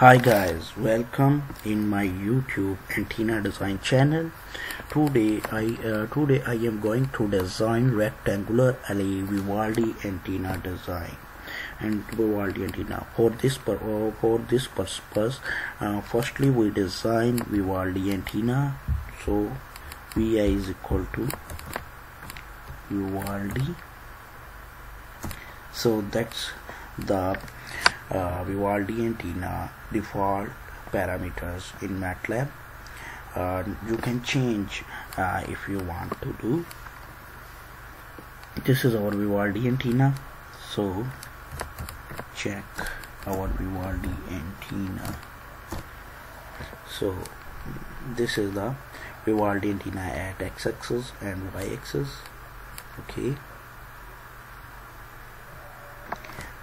Hi guys, welcome in my YouTube antenna design channel. Today I uh, today I am going to design rectangular array Vivaldi antenna design and Vivaldi antenna. For this per uh, for this purpose, uh, firstly we design Vivaldi antenna. So Vi is equal to Vivaldi. So that's the uh, Vivaldi antenna default parameters in MATLAB. Uh, you can change uh, if you want to do. This is our Vivaldi antenna so check our Vivaldi antenna so this is the Vivaldi antenna at x-axis and y-axis. Okay.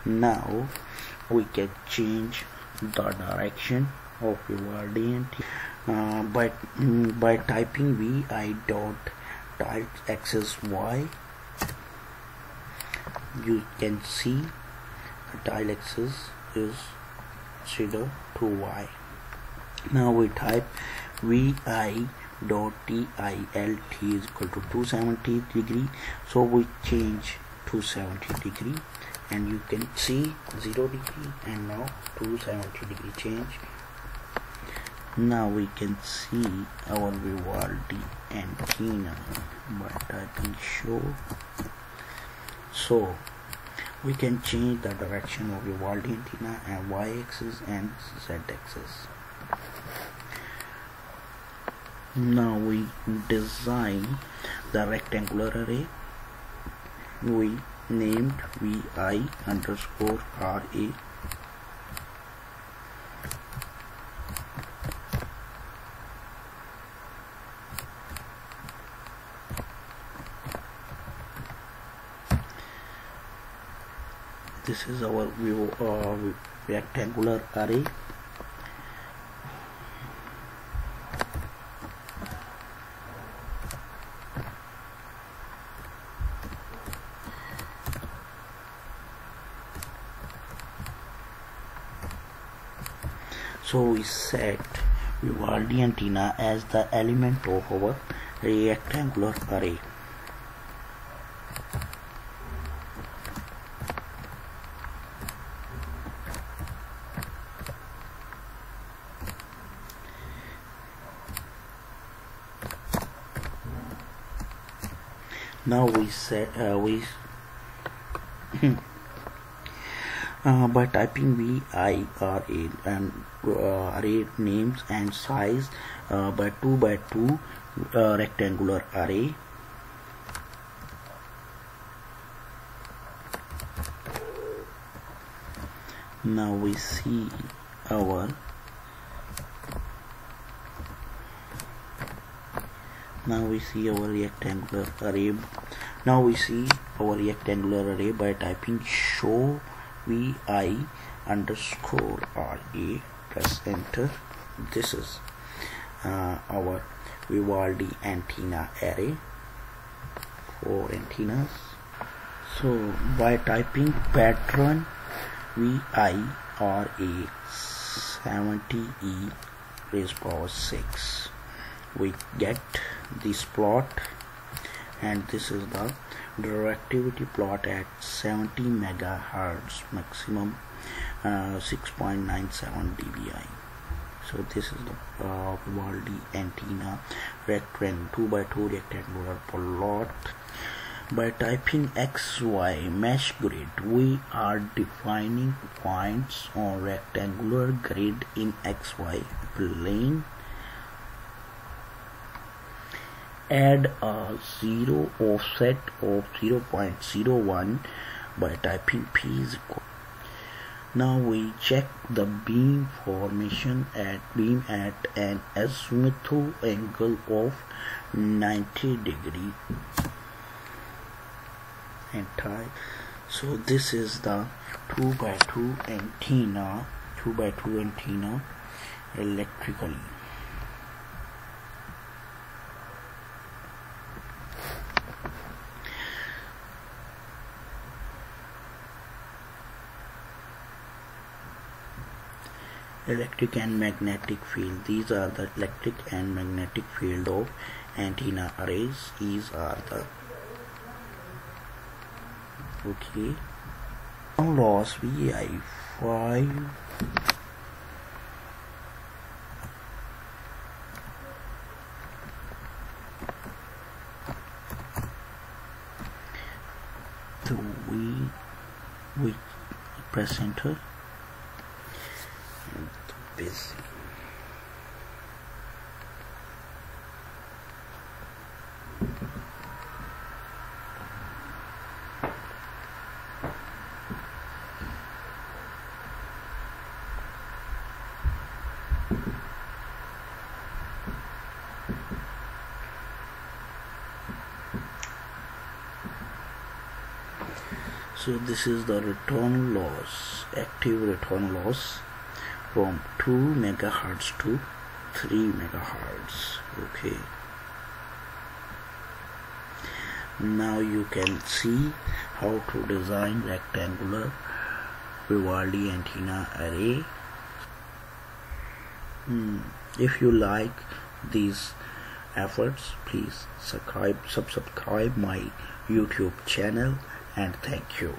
Now we can change the direction of Vivaldi antenna uh, by mm, by typing vi dot type axis y. You can see the tilt axis is 0 to y. Now we type vi dot tilt is equal to 270 degree. So we change 270 degree and you can see 0 degree and now 270 degree change. Now we can see our Vivaldi antenna but I can show so we can change the direction of Vivaldi antenna and y-axis and z-axis. Now we design the rectangular array. We named vi underscore ra this is our view uh, rectangular array so we set Vivaldi antenna as the element of our rectangular array. Now we set uh, we uh, by typing v i r a and uh, array names and size uh, by 2 by 2 uh, rectangular array. Now we see our now we see our rectangular array. Now we see our rectangular array by typing show vi underscore ra press enter. This is uh, our Vivaldi antenna array. For antennas. So by typing pattern vi ra 70e raised power 6 we get this plot and this is the directivity plot at 70 megahertz maximum uh, 6.97 dBi. So this is the uh, Vivaldi antenna rectangle 2 by 2 rectangular plot. By typing XY mesh grid we are defining points on rectangular grid in XY plane add a zero offset of 0.01 by typing p is equal. Now we check the beam formation at beam at an azimuthal angle of 90 degree. And type so this is the 2 by 2 antenna 2 by 2 antenna electrically electric and magnetic field. These are the electric and magnetic field of antenna arrays. These are the okay. Now loss vi 5 so we we press enter busy so this is the return loss active return loss from 2 megahertz to 3 megahertz. Okay. Now you can see how to design rectangular Vivaldi antenna array. Hmm. if you like these efforts please subscribe subscribe my youtube channel and thank you